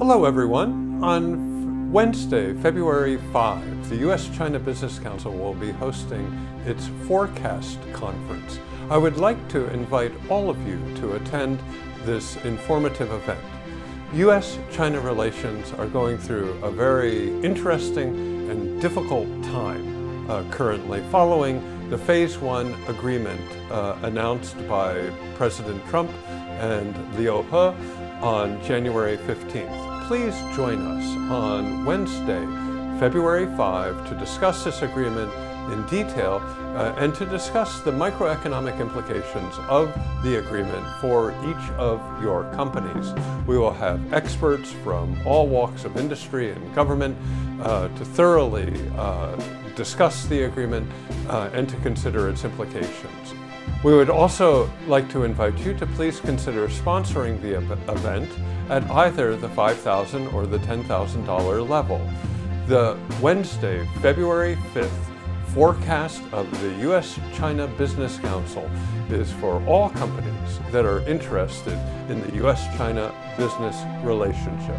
Hello, everyone. On Wednesday, February 5, the U.S. China Business Council will be hosting its Forecast Conference. I would like to invite all of you to attend this informative event. U.S. China relations are going through a very interesting and difficult time uh, currently following the Phase One agreement uh, announced by President Trump and Liu He on January 15th. Please join us on Wednesday, February 5, to discuss this agreement in detail uh, and to discuss the microeconomic implications of the agreement for each of your companies. We will have experts from all walks of industry and government uh, to thoroughly uh, discuss the agreement uh, and to consider its implications. We would also like to invite you to please consider sponsoring the event at either the 5,000 or the $10,000 level. The Wednesday, February 5th forecast of the U.S. China Business Council is for all companies that are interested in the U.S. China business relationship.